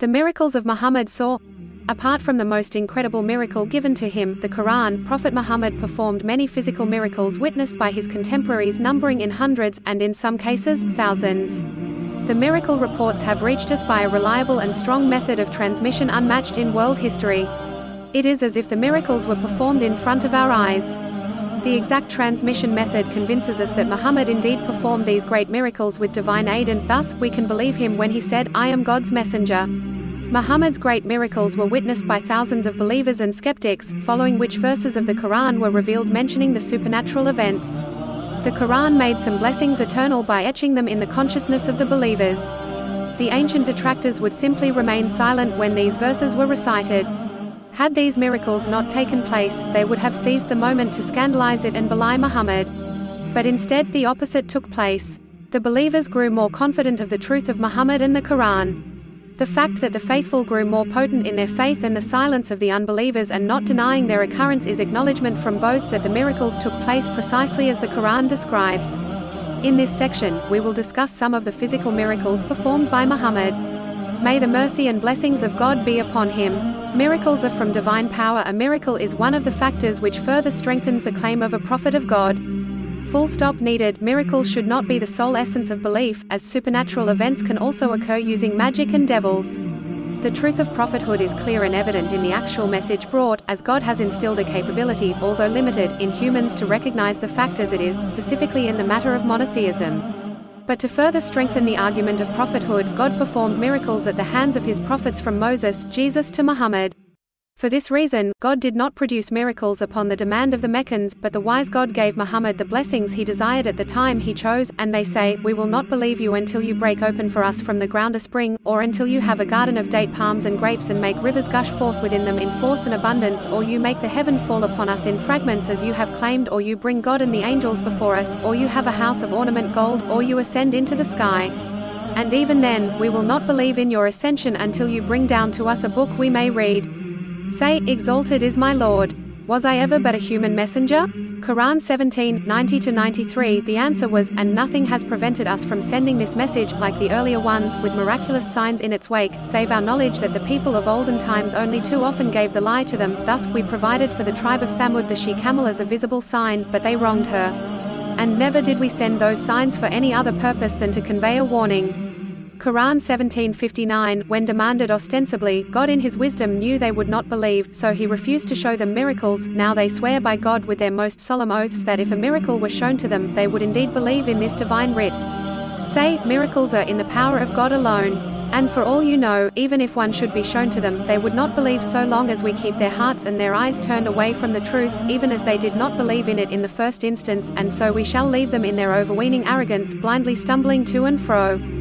The miracles of Muhammad saw Apart from the most incredible miracle given to him, the Quran, Prophet Muhammad performed many physical miracles witnessed by his contemporaries numbering in hundreds, and in some cases, thousands. The miracle reports have reached us by a reliable and strong method of transmission unmatched in world history. It is as if the miracles were performed in front of our eyes. The exact transmission method convinces us that Muhammad indeed performed these great miracles with divine aid and, thus, we can believe him when he said, I am God's messenger. Muhammad's great miracles were witnessed by thousands of believers and skeptics, following which verses of the Quran were revealed mentioning the supernatural events. The Quran made some blessings eternal by etching them in the consciousness of the believers. The ancient detractors would simply remain silent when these verses were recited. Had these miracles not taken place, they would have seized the moment to scandalize it and belie Muhammad. But instead the opposite took place. The believers grew more confident of the truth of Muhammad and the Quran. The fact that the faithful grew more potent in their faith and the silence of the unbelievers and not denying their occurrence is acknowledgement from both that the miracles took place precisely as the Quran describes. In this section, we will discuss some of the physical miracles performed by Muhammad. May the mercy and blessings of God be upon him. Miracles are from divine power. A miracle is one of the factors which further strengthens the claim of a prophet of God. Full stop needed. Miracles should not be the sole essence of belief, as supernatural events can also occur using magic and devils. The truth of prophethood is clear and evident in the actual message brought, as God has instilled a capability, although limited, in humans to recognize the fact as it is, specifically in the matter of monotheism. But to further strengthen the argument of prophethood, God performed miracles at the hands of his prophets from Moses, Jesus to Muhammad. For this reason, God did not produce miracles upon the demand of the Meccans, but the wise God gave Muhammad the blessings he desired at the time he chose, and they say, We will not believe you until you break open for us from the ground a spring, or until you have a garden of date palms and grapes and make rivers gush forth within them in force and abundance, or you make the heaven fall upon us in fragments as you have claimed, or you bring God and the angels before us, or you have a house of ornament gold, or you ascend into the sky. And even then, we will not believe in your ascension until you bring down to us a book we may read. Say, Exalted is my Lord. Was I ever but a human messenger? Quran 17, 90-93 The answer was, and nothing has prevented us from sending this message, like the earlier ones, with miraculous signs in its wake, save our knowledge that the people of olden times only too often gave the lie to them, thus we provided for the tribe of Thamud the she-camel as a visible sign, but they wronged her. And never did we send those signs for any other purpose than to convey a warning. Quran 1759 When demanded ostensibly, God in his wisdom knew they would not believe, so he refused to show them miracles, now they swear by God with their most solemn oaths that if a miracle were shown to them, they would indeed believe in this divine writ. Say, miracles are in the power of God alone. And for all you know, even if one should be shown to them, they would not believe so long as we keep their hearts and their eyes turned away from the truth, even as they did not believe in it in the first instance, and so we shall leave them in their overweening arrogance, blindly stumbling to and fro.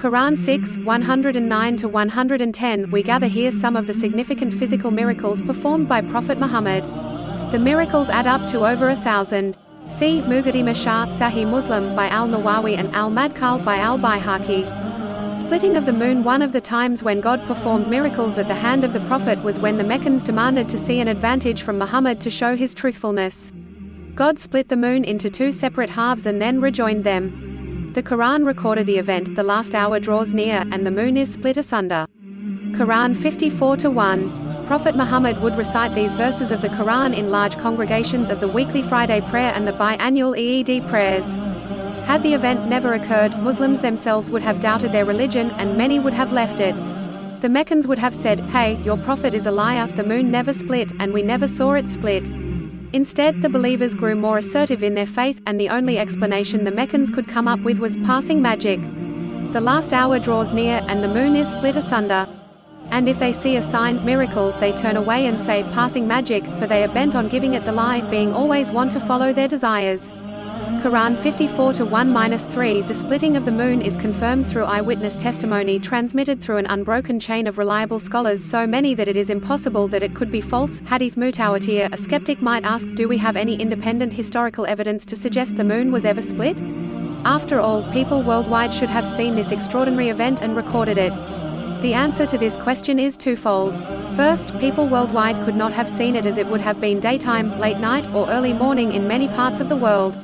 Quran 6, 109 to 110 we gather here some of the significant physical miracles performed by Prophet Muhammad. The miracles add up to over a thousand. See Muqaddimah Sharh Sahih Muslim by Al-Nawawi and Al-Madkhal by Al-Baihaqi. Splitting of the moon One of the times when God performed miracles at the hand of the Prophet was when the Meccans demanded to see an advantage from Muhammad to show his truthfulness. God split the moon into two separate halves and then rejoined them. The Quran recorded the event the last hour draws near, and the moon is split asunder. Quran 54 1. Prophet Muhammad would recite these verses of the Quran in large congregations of the weekly Friday prayer and the biannual Eid prayers. Had the event never occurred, Muslims themselves would have doubted their religion, and many would have left it. The Meccans would have said, Hey, your prophet is a liar, the moon never split, and we never saw it split. Instead, the believers grew more assertive in their faith, and the only explanation the Meccans could come up with was passing magic. The last hour draws near, and the moon is split asunder. And if they see a sign, miracle, they turn away and say passing magic, for they are bent on giving it the lie, being always want to follow their desires. Quran 54 to 1-3 The splitting of the moon is confirmed through eyewitness testimony transmitted through an unbroken chain of reliable scholars so many that it is impossible that it could be false. Hadith Mutawatir A skeptic might ask do we have any independent historical evidence to suggest the moon was ever split? After all, people worldwide should have seen this extraordinary event and recorded it. The answer to this question is twofold. First, people worldwide could not have seen it as it would have been daytime, late night, or early morning in many parts of the world.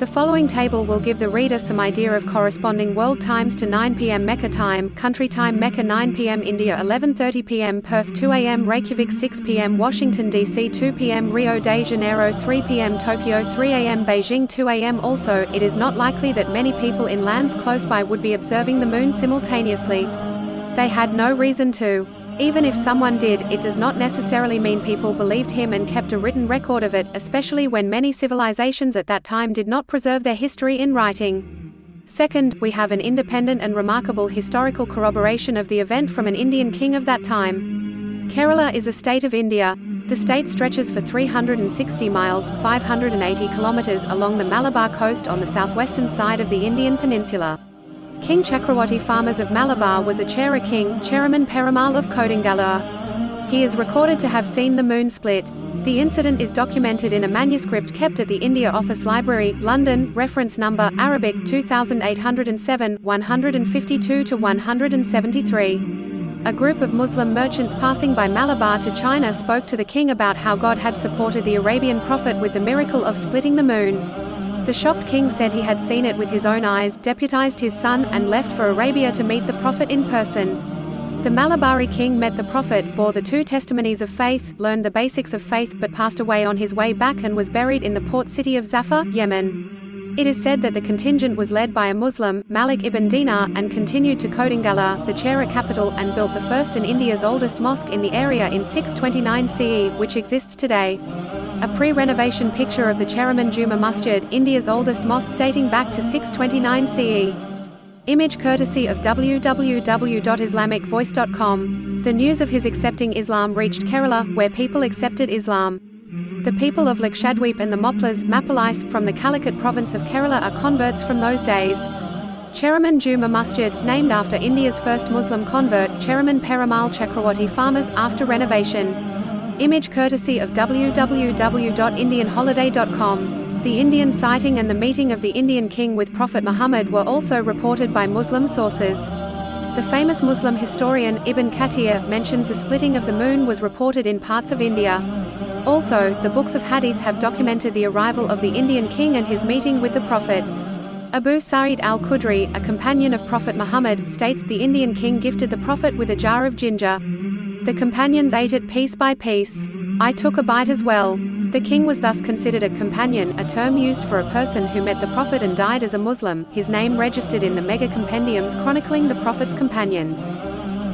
The following table will give the reader some idea of corresponding world times to 9 p.m. Mecca time, country time Mecca 9 p.m. India 11:30 p.m. Perth 2 a.m. Reykjavik 6 p.m. Washington D.C. 2 p.m. Rio de Janeiro 3 p.m. Tokyo 3 a.m. Beijing 2 a.m. Also, it is not likely that many people in lands close by would be observing the moon simultaneously. They had no reason to. Even if someone did, it does not necessarily mean people believed him and kept a written record of it, especially when many civilizations at that time did not preserve their history in writing. Second, we have an independent and remarkable historical corroboration of the event from an Indian king of that time. Kerala is a state of India. The state stretches for 360 miles 580 kilometers along the Malabar coast on the southwestern side of the Indian peninsula. King Chakrawarti Farmas of Malabar was a Chera king, Cheraman Perumal of Kodungallur. He is recorded to have seen the moon split. The incident is documented in a manuscript kept at the India Office Library, London, reference number, Arabic 2807, 152 to 173. A group of Muslim merchants passing by Malabar to China spoke to the king about how God had supported the Arabian prophet with the miracle of splitting the moon. The shocked king said he had seen it with his own eyes, deputized his son, and left for Arabia to meet the prophet in person. The Malabari king met the prophet, bore the two testimonies of faith, learned the basics of faith but passed away on his way back and was buried in the port city of Zafar, Yemen. It is said that the contingent was led by a Muslim, Malik ibn Dinar, and continued to Kodungallur, the Chera capital, and built the first and India's oldest mosque in the area in 629 CE, which exists today. A pre-renovation picture of the Cheraman Juma Masjid, India's oldest mosque dating back to 629 CE. Image courtesy of www.islamicvoice.com. The news of his accepting Islam reached Kerala, where people accepted Islam. The people of Lakshadweep and the Maplas Mapalais, from the Calicut province of Kerala are converts from those days. Cheraman Juma Masjid, named after India's first Muslim convert, Cheraman Perumal Chakrawarti Farmas, after renovation. Image courtesy of www.indianholiday.com. The Indian sighting and the meeting of the Indian king with Prophet Muhammad were also reported by Muslim sources. The famous Muslim historian Ibn Kathir mentions the splitting of the moon was reported in parts of India. Also, the books of Hadith have documented the arrival of the Indian king and his meeting with the Prophet. Abu Sa'id al-Khudri, a companion of Prophet Muhammad, states the Indian king gifted the Prophet with a jar of ginger. The companions ate it piece by piece. I took a bite as well. The king was thus considered a companion, a term used for a person who met the Prophet and died as a Muslim, his name registered in the mega compendiums chronicling the Prophet's companions.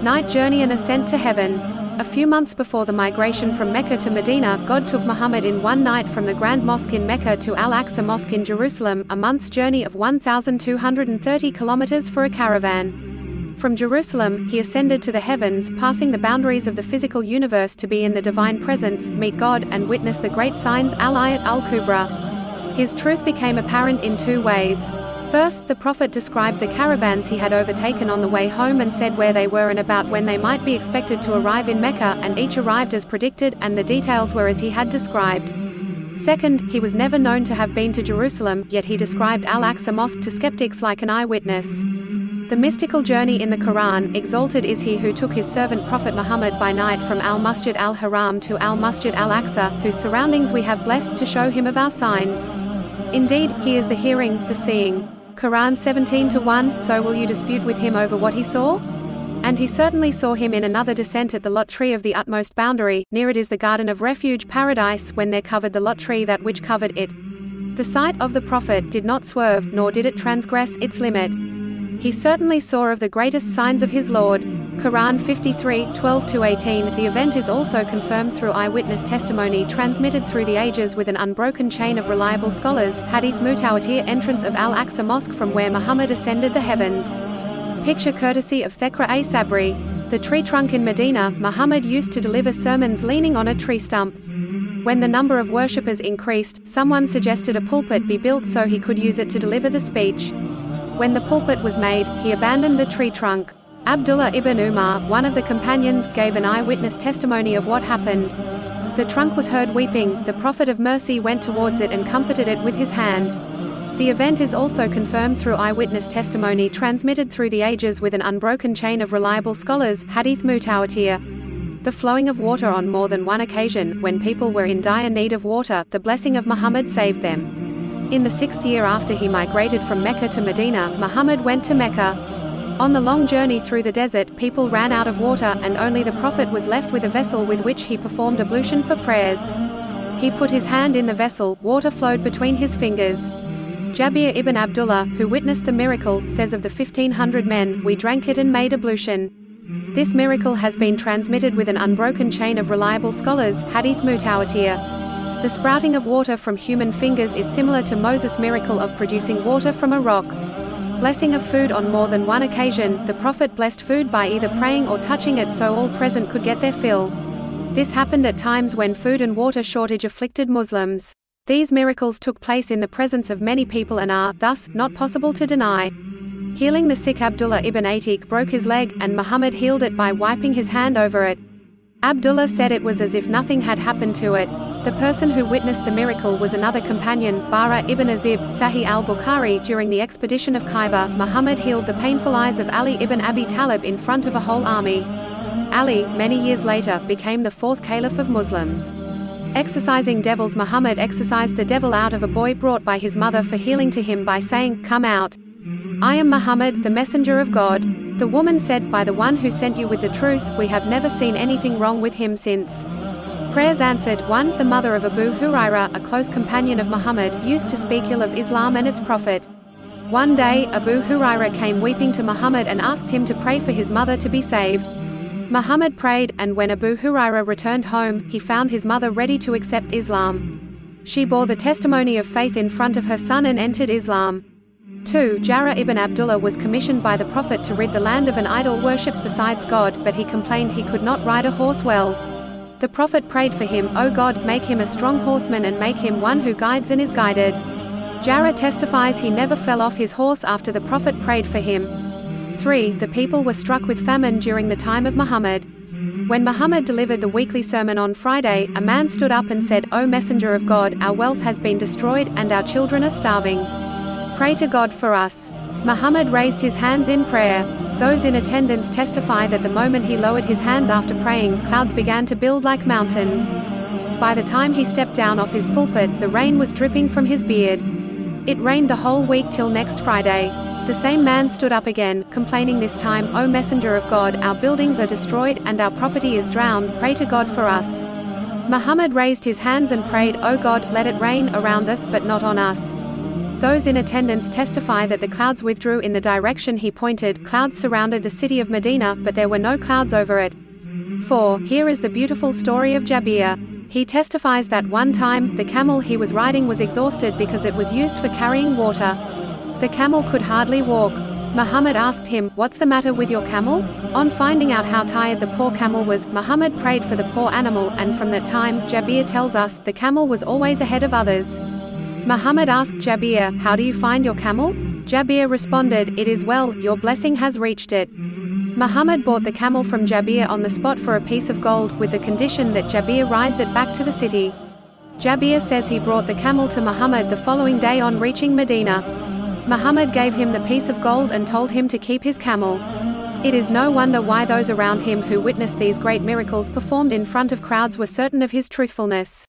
Night journey and ascent to heaven. A few months before the migration from Mecca to Medina, God took Muhammad in one night from the Grand Mosque in Mecca to Al-Aqsa Mosque in Jerusalem, a month's journey of 1,230 kilometers for a caravan. From Jerusalem, he ascended to the heavens, passing the boundaries of the physical universe to be in the divine presence, meet God, and witness the great signs Al-Ayat al-Kubra. His truth became apparent in two ways. First, the Prophet described the caravans he had overtaken on the way home and said where they were and about when they might be expected to arrive in Mecca, and each arrived as predicted, and the details were as he had described. Second, he was never known to have been to Jerusalem, yet he described Al-Aqsa Mosque to skeptics like an eyewitness. The mystical journey in the Quran, exalted is he who took his servant Prophet Muhammad by night from Al-Masjid al-Haram to Al-Masjid al-Aqsa, whose surroundings we have blessed to show him of our signs. Indeed, he is the hearing, the seeing. Quran 17 to 1, so will you dispute with him over what he saw? And he certainly saw him in another descent at the lot tree of the utmost boundary, near it is the garden of refuge paradise, when there covered the lot tree that which covered it. The sight of the Prophet did not swerve, nor did it transgress its limit. He certainly saw of the greatest signs of his Lord. Quran 53, 12-18 The event is also confirmed through eyewitness testimony transmitted through the ages with an unbroken chain of reliable scholars, Hadith Mutawatir entrance of Al-Aqsa Mosque from where Muhammad ascended the heavens. Picture courtesy of Thekra A. Sabri. The tree trunk in Medina, Muhammad used to deliver sermons leaning on a tree stump. When the number of worshippers increased, someone suggested a pulpit be built so he could use it to deliver the speech. When the pulpit was made, he abandoned the tree trunk. Abdullah ibn Umar, one of the companions, gave an eyewitness testimony of what happened. The trunk was heard weeping, the Prophet of Mercy went towards it and comforted it with his hand. The event is also confirmed through eyewitness testimony transmitted through the ages with an unbroken chain of reliable scholars, Hadith Mutawatir. The flowing of water on more than one occasion, when people were in dire need of water, the blessing of Muhammad saved them. In the sixth year after he migrated from Mecca to Medina, Muhammad went to Mecca. On the long journey through the desert, people ran out of water, and only the Prophet was left with a vessel with which he performed ablution for prayers. He put his hand in the vessel, water flowed between his fingers. Jabir ibn Abdullah, who witnessed the miracle, says of the 1500 men, we drank it and made ablution. This miracle has been transmitted with an unbroken chain of reliable scholars, Hadith Mutawatir. The sprouting of water from human fingers is similar to Moses' miracle of producing water from a rock. Blessing of food on more than one occasion, the Prophet blessed food by either praying or touching it so all present could get their fill. This happened at times when food and water shortage afflicted Muslims. These miracles took place in the presence of many people and are, thus, not possible to deny. Healing the sick Abdullah ibn Atiq broke his leg, and Muhammad healed it by wiping his hand over it. Abdullah said it was as if nothing had happened to it. The person who witnessed the miracle was another companion, Bara ibn Azib, Sahih al-Bukhari. During the expedition of Khyber, Muhammad healed the painful eyes of Ali ibn Abi Talib in front of a whole army. Ali, many years later, became the fourth caliph of Muslims. Exorcising devils Muhammad exorcised the devil out of a boy brought by his mother for healing to him by saying, Come out. I am Muhammad, the messenger of God. The woman said, By the one who sent you with the truth, we have never seen anything wrong with him since. Prayers answered 1. The mother of Abu Huraira, a close companion of Muhammad, used to speak ill of Islam and its prophet. One day, Abu Huraira came weeping to Muhammad and asked him to pray for his mother to be saved. Muhammad prayed, and when Abu Huraira returned home, he found his mother ready to accept Islam. She bore the testimony of faith in front of her son and entered Islam. 2. Jarir ibn Abdullah was commissioned by the Prophet to rid the land of an idol worship besides God, but he complained he could not ride a horse well. The Prophet prayed for him, O God, make him a strong horseman and make him one who guides and is guided. Jabir testifies he never fell off his horse after the Prophet prayed for him. 3. The people were struck with famine during the time of Muhammad. When Muhammad delivered the weekly sermon on Friday, a man stood up and said, O Messenger of God, our wealth has been destroyed, and our children are starving. Pray to God for us. Muhammad raised his hands in prayer. Those in attendance testify that the moment he lowered his hands after praying, clouds began to build like mountains. By the time he stepped down off his pulpit, the rain was dripping from his beard. It rained the whole week till next Friday. The same man stood up again, complaining this time, O messenger of God, our buildings are destroyed, and our property is drowned, pray to God for us. Muhammad raised his hands and prayed, O God, let it rain around us, but not on us. Those in attendance testify that the clouds withdrew in the direction he pointed. Clouds surrounded the city of Medina, but there were no clouds over it. 4. Here is the beautiful story of Jabir. He testifies that one time, the camel he was riding was exhausted because it was used for carrying water. The camel could hardly walk. Muhammad asked him, What's the matter with your camel? On finding out how tired the poor camel was, Muhammad prayed for the poor animal, and from that time, Jabir tells us, the camel was always ahead of others. Muhammad asked Jabir, How do you find your camel? Jabir responded, It is well, your blessing has reached it. Muhammad bought the camel from Jabir on the spot for a piece of gold, with the condition that Jabir rides it back to the city. Jabir says he brought the camel to Muhammad the following day on reaching Medina. Muhammad gave him the piece of gold and told him to keep his camel. It is no wonder why those around him who witnessed these great miracles performed in front of crowds were certain of his truthfulness.